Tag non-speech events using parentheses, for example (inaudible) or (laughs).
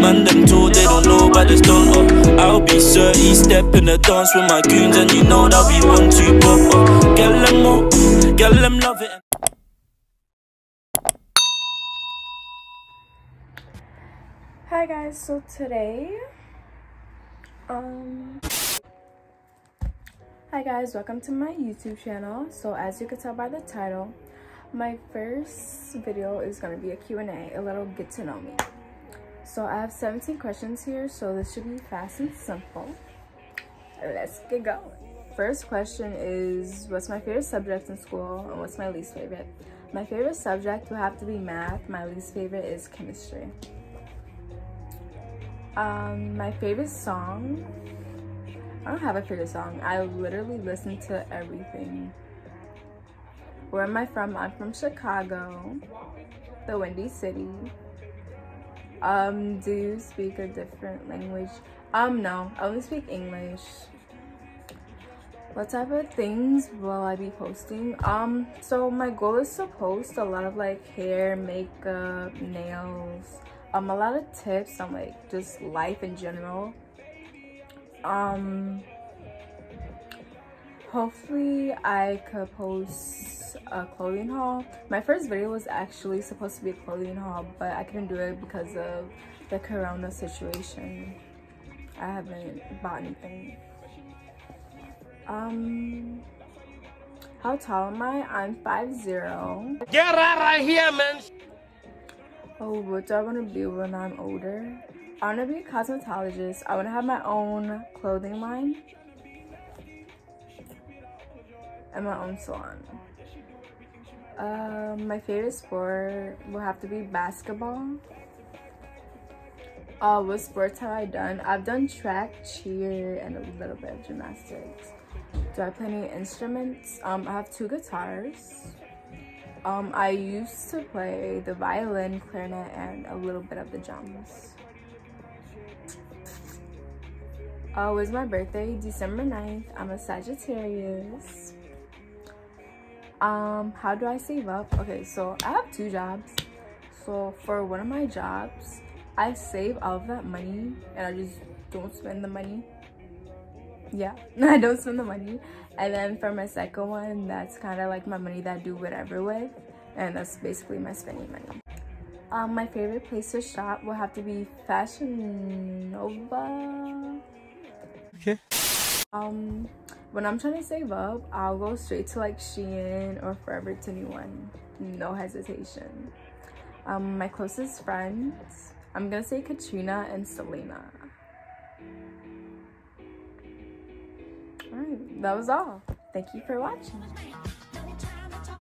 Man, them they don't know about up. I'll be 30, step in the dance with my goons, and you know that we want to pop up. Get them get them love it. Hi guys, so today, um, hi guys, welcome to my YouTube channel. So as you can tell by the title, my first video is going to be a Q&A, a little get to know me. So I have 17 questions here, so this should be fast and simple. Let's get going. First question is, what's my favorite subject in school and what's my least favorite? My favorite subject will have to be math. My least favorite is chemistry. Um, my favorite song, I don't have a favorite song. I literally listen to everything. Where am I from? I'm from Chicago, the Windy City. Um, do you speak a different language? Um, no, I only speak English. What type of things will I be posting? Um, so my goal is to post a lot of like hair, makeup, nails, um, a lot of tips on like just life in general. Um, hopefully I could post a clothing haul. My first video was actually supposed to be a clothing haul, but I couldn't do it because of the corona situation. I haven't bought anything. Um, how tall am I? I'm 5'0". Get out of here, man! Oh, what do I want to be when I'm older? I want to be a cosmetologist. I want to have my own clothing line and my own salon. Um, my favorite sport will have to be basketball. Uh, what sports have I done? I've done track, cheer, and a little bit of gymnastics. Do I play any instruments? Um, I have two guitars. Um, I used to play the violin, clarinet, and a little bit of the drums. Oh, uh, it's my birthday, December 9th. I'm a Sagittarius um how do i save up? Okay so i have two jobs. So for one of my jobs i save all of that money and i just don't spend the money. Yeah (laughs) i don't spend the money. And then for my second one that's kind of like my money that I do whatever with and that's basically my spending money. Um my favorite place to shop will have to be fashion nova okay um when I'm trying to save up, I'll go straight to like Shein or Forever 21. No hesitation. Um, my closest friends, I'm gonna say Katrina and Selena. Alright, that was all. Thank you for watching.